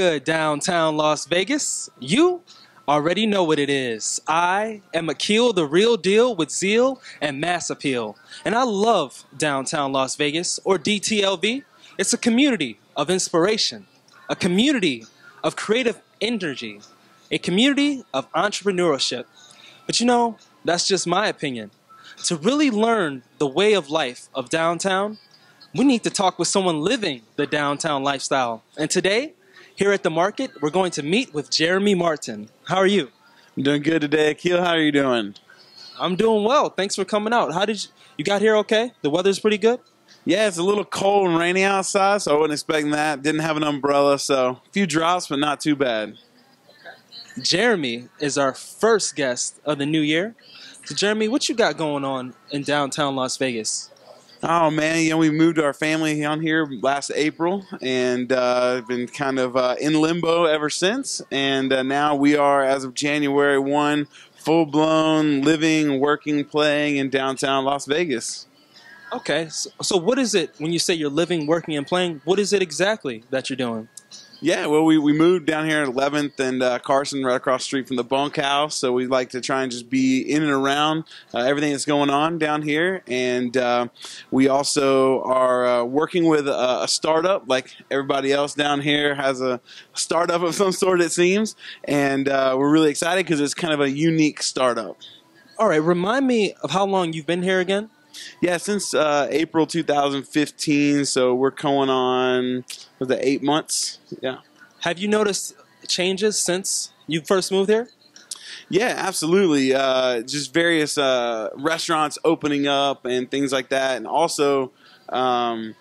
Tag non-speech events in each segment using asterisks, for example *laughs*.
good, downtown Las Vegas? You already know what it is. I am Akil, the real deal with zeal and mass appeal. And I love downtown Las Vegas, or DTLV. It's a community of inspiration, a community of creative energy, a community of entrepreneurship. But you know, that's just my opinion. To really learn the way of life of downtown, we need to talk with someone living the downtown lifestyle. And today, here at the market, we're going to meet with Jeremy Martin. How are you? I'm doing good today. Akil, how are you doing? I'm doing well. Thanks for coming out. How did you, you got here okay? The weather's pretty good? Yeah, it's a little cold and rainy outside, so I wasn't expecting that. Didn't have an umbrella, so a few drops, but not too bad. Jeremy is our first guest of the new year. So, Jeremy, what you got going on in downtown Las Vegas? Oh man, you know we moved our family down here last April, and uh, been kind of uh, in limbo ever since. And uh, now we are, as of January one, full blown living, working, playing in downtown Las Vegas. Okay, so, so what is it when you say you're living, working, and playing? What is it exactly that you're doing? Yeah, well, we, we moved down here at 11th and uh, Carson, right across street from the bunkhouse. So we like to try and just be in and around uh, everything that's going on down here. And uh, we also are uh, working with a, a, startup, like everybody else down here has a startup of some sort, it seems. And uh, we're really excited because it's kind of a unique startup. All right, remind me of how long you've been here again? Yeah, since uh, April 2015, so we're going on was it eight months? Yeah. Have you noticed changes since you first moved here? Yeah, absolutely. Uh, just various uh, restaurants opening up and things like that, and also. Um,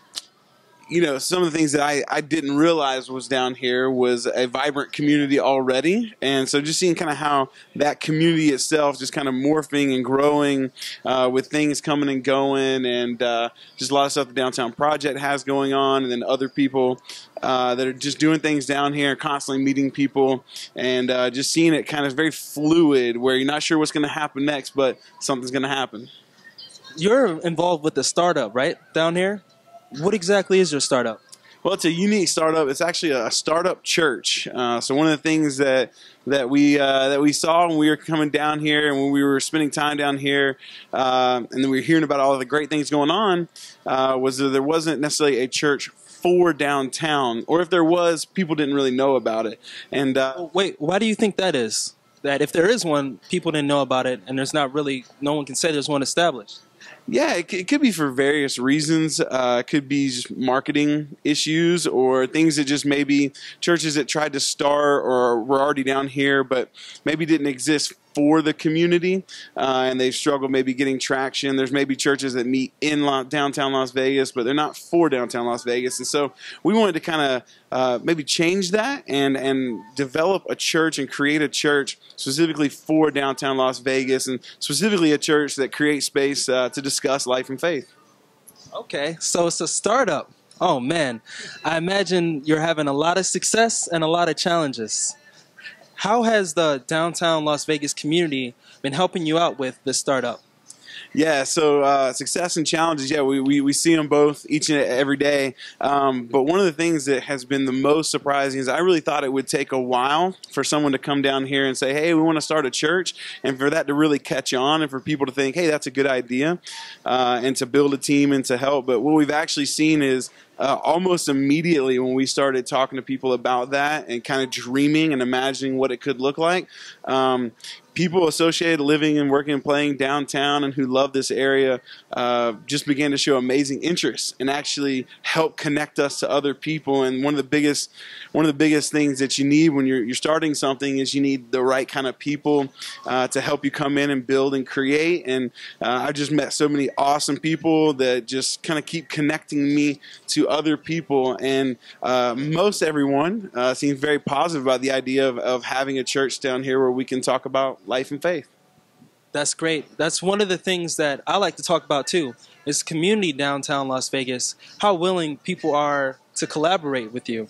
you know, some of the things that I, I didn't realize was down here was a vibrant community already. And so just seeing kind of how that community itself just kind of morphing and growing uh, with things coming and going and uh, just a lot of stuff the Downtown Project has going on and then other people uh, that are just doing things down here, constantly meeting people and uh, just seeing it kind of very fluid where you're not sure what's going to happen next, but something's going to happen. You're involved with the startup, right, down here? What exactly is your startup? Well, it's a unique startup. It's actually a startup church. Uh, so one of the things that that we uh, that we saw when we were coming down here and when we were spending time down here, uh, and then we were hearing about all the great things going on, uh, was that there wasn't necessarily a church for downtown, or if there was, people didn't really know about it. And uh, wait, why do you think that is? That if there is one, people didn't know about it, and there's not really no one can say there's one established. Yeah, it, it, could be for various reasons. Uh, it could be marketing issues or things that just maybe churches that tried to start or were already down here but maybe didn't exist for the community uh, and they've struggled maybe getting traction. There's maybe churches that meet in downtown Las Vegas, but they're not for downtown Las Vegas. And so we wanted to kind of uh, maybe change that and, and develop a church and create a church specifically for downtown Las Vegas and specifically a church that creates space uh, to discuss life and faith. Okay, so it's a startup. Oh man, I imagine you're having a lot of success and a lot of challenges. How has the downtown Las Vegas community been helping you out with this startup? Yeah, so uh, success and challenges, yeah, we, we, we see them both each and every day. Um, but one of the things that has been the most surprising is I really thought it would take a while for someone to come down here and say, hey, we want to start a church, and for that to really catch on and for people to think, hey, that's a good idea, uh, and to build a team and to help. But what we've actually seen is uh, almost immediately when we started talking to people about that and kind of dreaming and imagining what it could look like, um, people associated living and working and playing downtown and who love this area uh, just began to show amazing interest and actually help connect us to other people. And one of the biggest one of the biggest things that you need when you're, you're starting something is you need the right kind of people uh, to help you come in and build and create. And uh, I just met so many awesome people that just kind of keep connecting me to other people, and uh, most everyone uh, seems very positive about the idea of, of having a church down here where we can talk about life and faith. That's great. That's one of the things that I like to talk about too. Is community downtown Las Vegas. How willing people are to collaborate with you,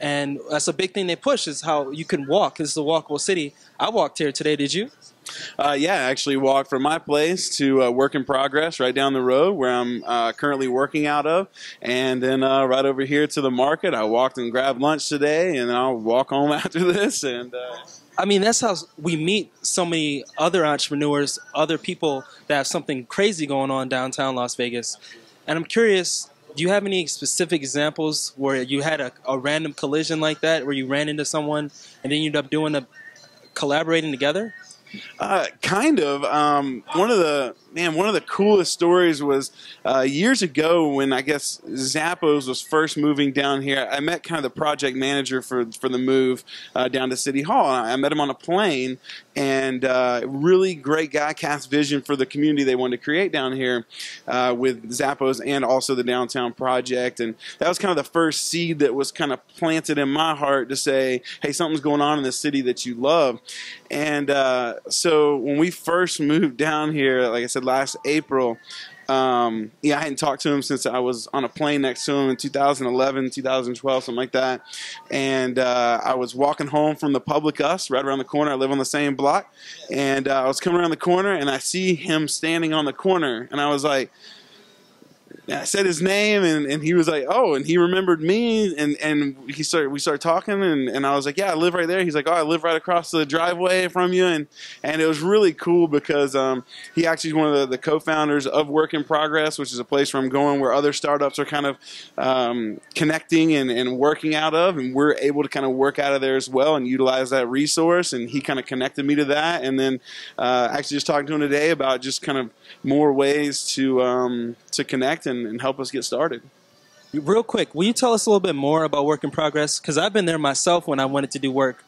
and that's a big thing they push. Is how you can walk. This is a walkable city. I walked here today. Did you? Uh, yeah, I actually walked from my place to uh, Work in Progress right down the road where I'm uh, currently working out of. And then uh, right over here to the market. I walked and grabbed lunch today, and I'll walk home *laughs* after this. And uh, I mean, that's how we meet so many other entrepreneurs, other people that have something crazy going on downtown Las Vegas. And I'm curious, do you have any specific examples where you had a, a random collision like that, where you ran into someone and then you ended up doing a collaborating together? Uh, kind of. Um, one of the man, one of the coolest stories was uh, years ago when I guess Zappos was first moving down here. I met kind of the project manager for for the move uh, down to City Hall. I met him on a plane, and uh, really great guy, cast vision for the community they wanted to create down here uh, with Zappos and also the downtown project. And that was kind of the first seed that was kind of planted in my heart to say, hey, something's going on in the city that you love. And uh, so when we first moved down here, like I said last April, um, yeah, I hadn't talked to him since I was on a plane next to him in 2011, 2012, something like that. And uh, I was walking home from the Public Us right around the corner. I live on the same block. And uh, I was coming around the corner and I see him standing on the corner. And I was like, I said his name and, and he was like, oh, and he remembered me and, and he started we started talking and, and I was like, yeah, I live right there. He's like, oh, I live right across the driveway from you and and it was really cool because um, he actually is one of the, the co-founders of Work in Progress, which is a place where I'm going where other startups are kind of um, connecting and, and working out of, and we're able to kind of work out of there as well and utilize that resource. And he kind of connected me to that, and then uh, actually just talking to him today about just kind of more ways to um, to connect and, and help us get started. Real quick, will you tell us a little bit more about Work in Progress? Because I've been there myself when I wanted to do work.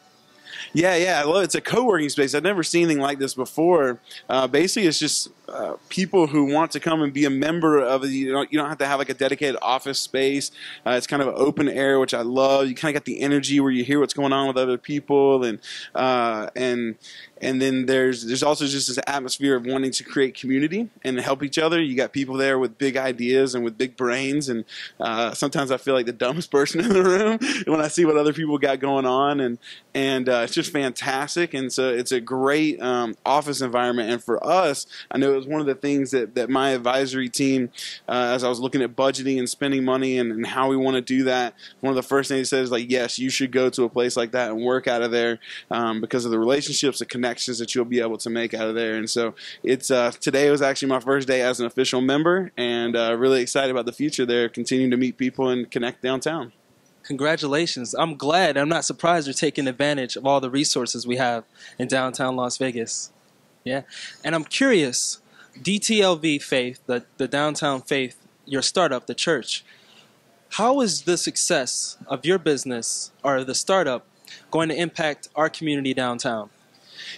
Yeah, yeah, I love it. It's a co-working space. I've never seen anything like this before. Uh, basically, it's just uh, people who want to come and be a member of it. You don't, you don't have to have like a dedicated office space. Uh, it's kind of open air, which I love. You kind of got the energy where you hear what's going on with other people, and uh, and and then there's there's also just this atmosphere of wanting to create community and help each other. You got people there with big ideas and with big brains, and uh, sometimes I feel like the dumbest *laughs* person in the room when I see what other people got going on, and and uh, it's just fantastic. And so it's a great um, office environment. And for us, I know it was one of the things that that my advisory team, uh, as I was looking at budgeting and spending money and, and how we want to do that, one of the first things they said is like, yes, you should go to a place like that and work out of there um, because of the relationships, the connections connections that you'll be able to make out of there. And so it's uh, today was actually my first day as an official member, and uh, really excited about the future there, continuing to meet people and connect downtown. Congratulations. I'm glad. I'm not surprised you're taking advantage of all the resources we have in downtown Las Vegas. Yeah. And I'm curious, DTLV Faith, the, the downtown faith, your startup, the church, how is the success of your business or the startup going to impact our community downtown?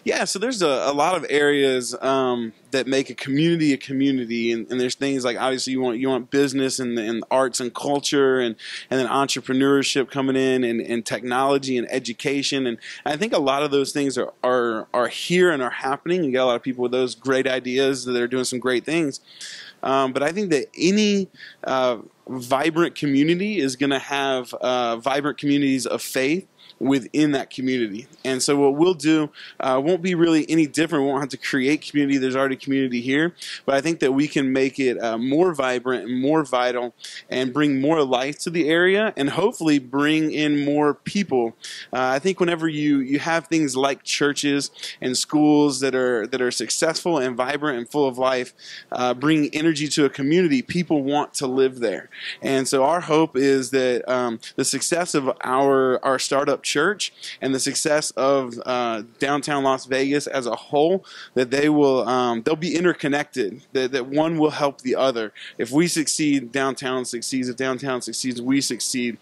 Yeah, so there's a, a lot of areas um, that make a community a community, and, and, there's things like obviously you want you want business and, and arts and culture, and and then entrepreneurship coming in, and, and technology and education, and I think a lot of those things are are are here and are happening. You got a lot of people with those great ideas that are doing some great things, um, but I think that any uh, vibrant community is going to have uh, vibrant communities of faith within that community. And so what we'll do uh, won't be really any different. We won't have to create community. There's already community here. But I think that we can make it uh, more vibrant and more vital and bring more life to the area and hopefully bring in more people. Uh, I think whenever you, you have things like churches and schools that are, that are successful and vibrant and full of life, uh, bringing energy to a community, people want to live there. And so our hope is that um, the success of our, our startup church and the success of uh, downtown Las Vegas as a whole, that they will um, they'll be interconnected. That, that one will help the other. If we succeed, downtown succeeds. If downtown succeeds, we succeed.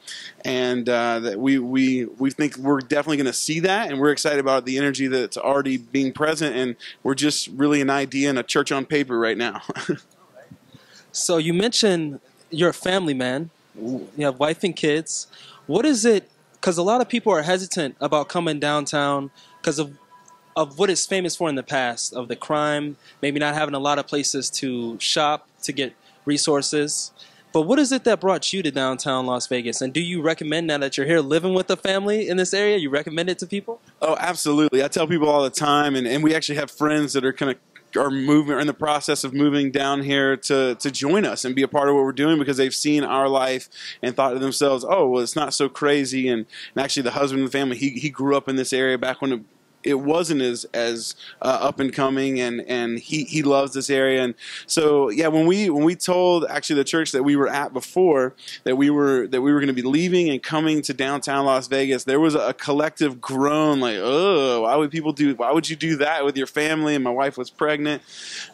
And uh, that we we we think we're definitely going to see that, and we're excited about the energy that's already being present. And we're just really an idea and a church on paper right now. *laughs* so you mentioned you're a family man. You have wife and kids. What is it because a lot of people are hesitant about coming downtown because of of what it's famous for in the past of the crime, maybe not having a lot of places to shop to get resources, But what is it that brought you to downtown Las Vegas? And do you recommend now that you're here living with a family in this area? You recommend it to people? Oh, absolutely. I tell people all the time, and, and we actually have friends that are kind of are moving are in the process of moving down here to to join us and be a part of what we're doing because they've seen our life and thought to themselves, oh well, it's not so crazy. And, and actually, the husband and the family he he grew up in this area back when it, wasn't as as uh, up and coming, and and he he loves this area, and so yeah, when we when we told actually the church that we were at before that we were that we were going to be leaving and coming to downtown Las Vegas, there was a collective groan like, oh, why would people do? Why would you do that with your family? And my wife was pregnant,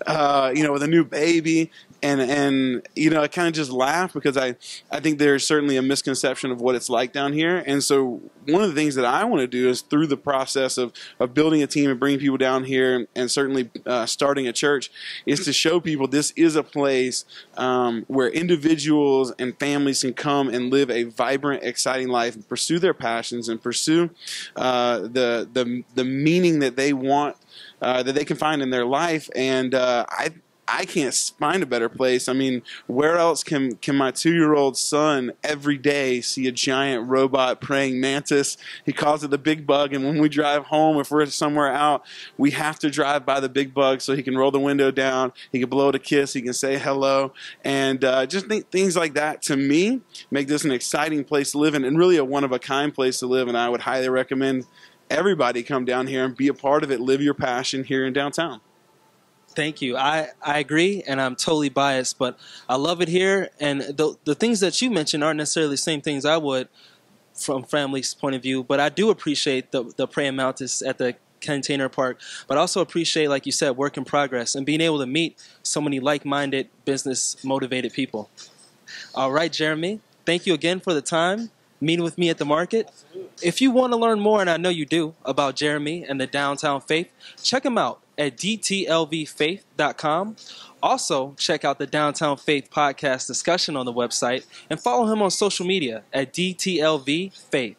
uh, you know, with a new baby, and and you know I kind of just laugh because I I think there's certainly a misconception of what it's like down here, and so one of the things that I want to do is through the process of of building a team and bringing people down here, and, and certainly uh, starting a church, is to show people this is a place um, where individuals and families can come and live a vibrant, exciting life, and pursue their passions, and pursue uh, the the the meaning that they want. Uh, that they can find in their life, and uh, I I can't find a better place. I mean, where else can can my two year old son every day see a giant robot praying mantis? He calls it the big bug, and when we drive home, if we're somewhere out, we have to drive by the big bug so he can roll the window down, he can blow it a kiss, he can say hello, and uh, just think things like that to me make this an exciting place to live in, and really a one of a kind place to live. And I would highly recommend everybody come down here and be a part of it, live your passion here in downtown. Thank you. I, I agree, and I'm totally biased, but I love it here. And the the things that you mentioned aren't necessarily the same things I would from family's point of view. But I do appreciate the the praying mantis at the container park, but also appreciate, like you said, work in progress and being able to meet so many like-minded, business-motivated people. All right, Jeremy. Thank you again for the time meeting with me at the market. If you want to learn more, and I know you do, about Jeremy and the Downtown Faith, check him out at dtlvfaith.com. Also, check out the Downtown Faith podcast discussion on the website and follow him on social media at DTLV Faith.